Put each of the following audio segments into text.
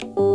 Bye.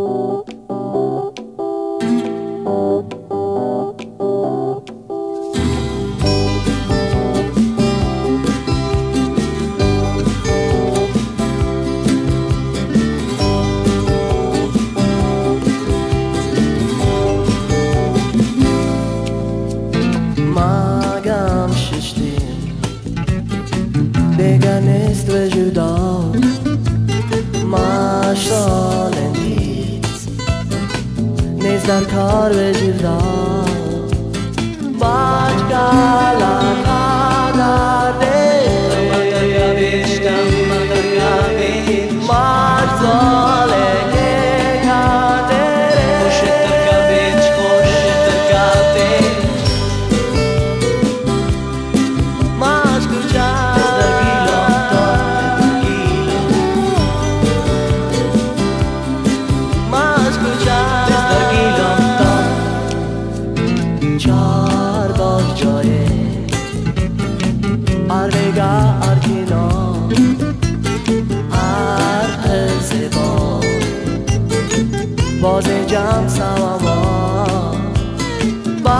denizden kar ve cüvdan Başkalar آه جای آرگا آرگینا آر زبا. باز جام سوا با